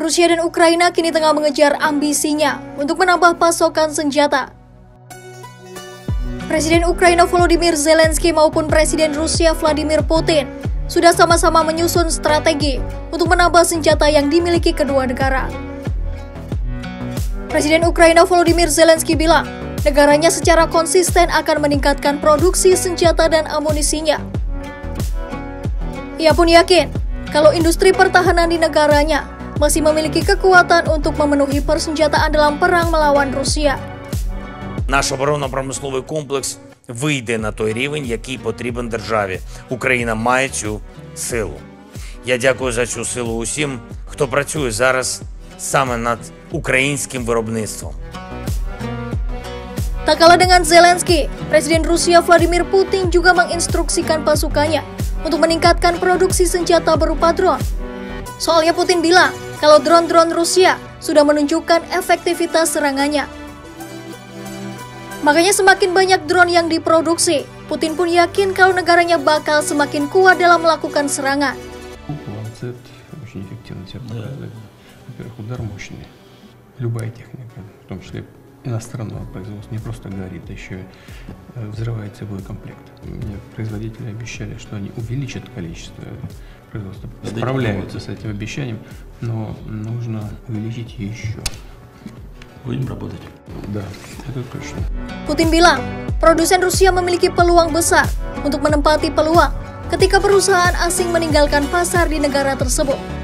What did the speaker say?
Rusia dan Ukraina kini tengah mengejar ambisinya untuk menambah pasokan senjata. Presiden Ukraina Volodymyr Zelensky maupun Presiden Rusia Vladimir Putin sudah sama-sama menyusun strategi untuk menambah senjata yang dimiliki kedua negara. Presiden Ukraina Volodymyr Zelensky bilang, negaranya secara konsisten akan meningkatkan produksi senjata dan amunisinya. Ia pun yakin kalau industri pertahanan di negaranya masih memiliki kekuatan untuk memenuhi persenjataan dalam perang melawan Rusia. Наш оборонно-промисловий комплекс вийде на той рівень, який потрібен державі. Україна має цю силу. Я дякую за цю силу усім, хто працює зараз саме над українським виробництвом. Tak kalah dengan Zelensky, Presiden Rusia Vladimir Putin juga menginstruksikan pasukannya untuk meningkatkan produksi senjata berupa drone. Soalnya Putin bilang kalau drone-drone Rusia sudah menunjukkan efektivitas serangannya. Makanya semakin banyak drone yang diproduksi, Putin pun yakin kalau negaranya bakal semakin kuat dalam melakukan serangan. Ланцет очень эффективно себя показывает. Во-первых, удар мощный. Любая техника, в том числе Иностранного производства, не просто горит, а еще э, взрывается боекомплект. Мне производители обещали, что они увеличат количество производства. Справляются с этим обещанием, но нужно увеличить еще. Будем работать. Да, это точно. Putin bilang, produsen Rusia memiliki peluang besar untuk menempati peluang ketika perusahaan asing meninggalkan pasar di negara tersebut.